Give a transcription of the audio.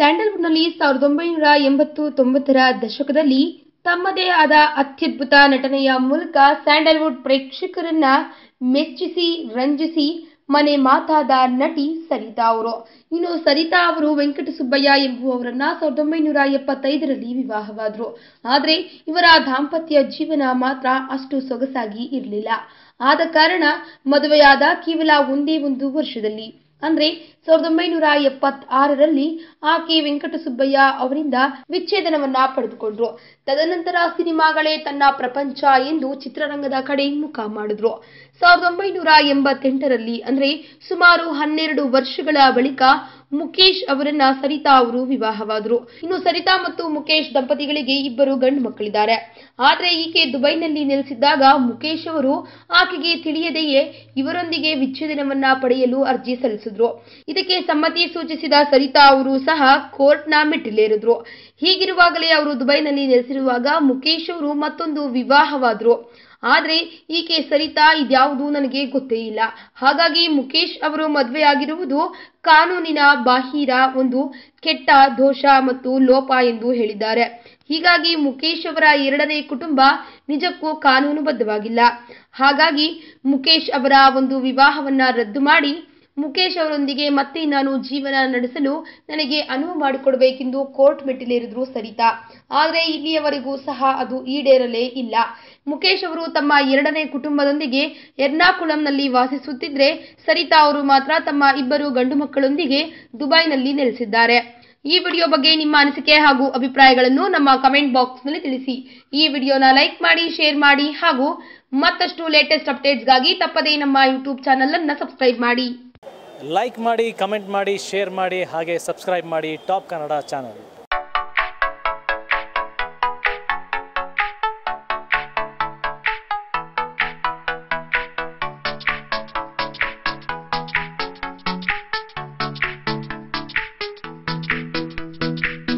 ಸ್ಯಾಂಡಲ್ವುಡ್ನಲ್ಲಿ ಸಾವಿರದ ಒಂಬೈನೂರ ಎಂಬತ್ತು ತೊಂಬತ್ತರ ದಶಕದಲ್ಲಿ ತಮ್ಮದೇ ಆದ ಅತ್ಯದ್ಭುತ ನಟನೆಯ ಮೂಲಕ ಸ್ಯಾಂಡಲ್ವುಡ್ ಪ್ರೇಕ್ಷಕರನ್ನ ಮೆಚ್ಚಿಸಿ, ರಂಜಿಸಿ, ಮನೆ ಮಾತಾದ ನಟಿ ಸರಿತಾ ಅವರು. ಇನ್ನು ಸರಿತಾ ಅವರು ವೆಂಕಟಸುಬ್ಬಯ್ಯ ಎಂಬುವವರನ್ನ ಸಾವಿರದ ಒಂಬೈನೂರ ಎಪ್ಪತ್ತೈದರಲ್ಲಿ ವಿವಾಹವಾದರು. ಆದರೆ ಇವರ ದಾಂಪತ್ಯ ಜೀವನ ಮಾತ್ರ ಅಷ್ಟು ಸೊಗಸಾಗಿ ಇರಲಿಲ್ಲ. ಆದ ಕಾರಣ ಮದುವೆಯಾದ ಕೇವಲ ಒಂದೇ ಒಂದು ವರ್ಷದಲ್ಲಿ ಅಂದ್ರೆ ಸಾವಿರದ ಒಂಬೈನೂರ ಎಪ್ಪತ್ತಾರರಲ್ಲಿ ಆಕೆ ವೆಂಕಟಸುಬ್ಬಯ್ಯ ಅವರಿಂದ ವಿಚ್ಛೇದನವನ್ನ ಪಡೆದುಕೊಂಡ್ರು. ತದನಂತರ ಸಿನಿಮಾಗಳೇ ತನ್ನ ಪ್ರಪಂಚ ಎಂದು ಚಿತ್ರರಂಗದ ಕಡೆ ಮುಖ ಮಾಡಿದ್ರು. ಸಾವಿರದ ಒಂಬೈನೂರ ಎಂಬತ್ತೆಂಟರಲ್ಲಿ ಅಂದ್ರೆ ಸುಮಾರು ಹನ್ನೆರಡು ವರ್ಷಗಳ ಬಳಿಕ ಮುಖೇಶ್ ಅವರನ್ನ ಸರಿತಾ ಅವರು ವಿವಾಹವಾದರು. ಇನ್ನು ಸರಿತಾ ಮತ್ತು ಮುಕೇಶ್ ದಂಪತಿಗಳಿಗೆ ಇಬ್ಬರು ಗಂಡು ಮಕ್ಕಳಿದ್ದಾರೆ. ಆದರೆ ಈಕೆ ದುಬೈನಲ್ಲಿ ನೆಲೆಸಿದ್ದಾಗ ಮುಕೇಶ್ ಅವರು ಆಕೆಗೆ ತಿಳಿಯದೆಯೇ ಇವರೊಂದಿಗೆ ವಿಚ್ಛೇದನವನ್ನ ಪಡೆಯಲು ಅರ್ಜಿ ಸಲ್ಲಿಸಿದ್ರು. ಇದಕ್ಕೆ ಸಮ್ಮತಿ ಸೂಚಿಸಿದ ಸರಿತಾ ಅವರು ಸಹ ಕೋರ್ಟ್ನ ಮೆಟ್ಟಿಲೇರಿದ್ರು. ಹೀಗಿರುವಾಗಲೇ ಅವರು ದುಬೈನಲ್ಲಿ ನೆಲೆಸಿರುವಾಗ ಮುಕೇಶ್ ಅವರು ಮತ್ತೊಂದು ವಿವಾಹವಾದ್ರು. ಆದ್ರೆ ಈಕೆ ಸರಿತಾ ಇದ್ಯಾವುದು ನನಗೆ ಗೊತ್ತೇ ಇಲ್ಲ. ಹಾಗಾಗಿ ಮುಖೇಶ್ ಅವರು ಮದುವೆಯಾಗಿರುವುದು ಕಾನೂನಿನ ಬಾಹಿರ ಒಂದು ಕೆಟ್ಟ ದೋಷ ಮತ್ತು ಲೋಪ ಎಂದು ಹೇಳಿದ್ದಾರೆ. ಹೀಗಾಗಿ ಮುಖೇಶ್ ಅವರ ಎರಡನೇ ಕುಟುಂಬ ನಿಜಕ್ಕೂ ಕಾನೂನುಬದ್ಧವಾಗಿಲ್ಲ. ಹಾಗಾಗಿ ಮುಖೇಶ್ ಅವರ ಒಂದು ವಿವಾಹವನ್ನ ರದ್ದು ಮಾಡಿ ಮುಖೇಶ್ ಅವರೊಂದಿಗೆ ಮತ್ತೆ ನಾನು ಜೀವನ ನಡೆಸಲು ನನಗೆ ಅನುವು ಮಾಡಿಕೊಡಬೇಕೆಂದು ಕೋರ್ಟ್ ಮೆಟ್ಟಿಲೇರಿದ್ರು ಸರಿತಾ. ಆದರೆ ಇಲ್ಲಿಯವರೆಗೂ ಸಹ ಅದು ಈಡೇರಲೇ ಇಲ್ಲ. ಮುಖೇಶ್ ಅವರು ತಮ್ಮ ಎರಡನೇ ಕುಟುಂಬದೊಂದಿಗೆ ಎರ್ನಾಕುಳಂನಲ್ಲಿ ವಾಸಿಸುತ್ತಿದ್ರೆ ಸರಿತಾ ಅವರು ಮಾತ್ರ ತಮ್ಮ ಇಬ್ಬರು ಗಂಡು ಮಕ್ಕಳೊಂದಿಗೆ ದುಬೈನಲ್ಲಿ ನೆಲೆಸಿದ್ದಾರೆ. ಈ ವಿಡಿಯೋ ಬಗ್ಗೆ ನಿಮ್ಮ ಅನಿಸಿಕೆ ಹಾಗೂ ಅಭಿಪ್ರಾಯಗಳನ್ನು ನಮ್ಮ ಕಮೆಂಟ್ ಬಾಕ್ಸ್ನಲ್ಲಿ ತಿಳಿಸಿ. ಈ ವಿಡಿಯೋನ ಲೈಕ್ ಮಾಡಿ, ಶೇರ್ ಮಾಡಿ ಹಾಗೂ ಮತ್ತಷ್ಟು ಲೇಟೆಸ್ಟ್ ಅಪ್ಡೇಟ್ಸ್ಗಾಗಿ ತಪ್ಪದೇ ನಮ್ಮ ಯೂಟ್ಯೂಬ್ ಚಾನಲನ್ನು ಸಬ್ಸ್ಕ್ರೈಬ್ ಮಾಡಿ. ಲೈಕ್ ಮಾಡಿ ಕಮೆಂಟ್ ಮಾಡಿ ಶೇರ್ ಮಾಡಿ ಹಾಗೆ ಸಬ್ಸ್ಕ್ರೈಬ್ ಮಾಡಿ ಟಾಪ್ ಕನ್ನಡ ಚಾನಲ್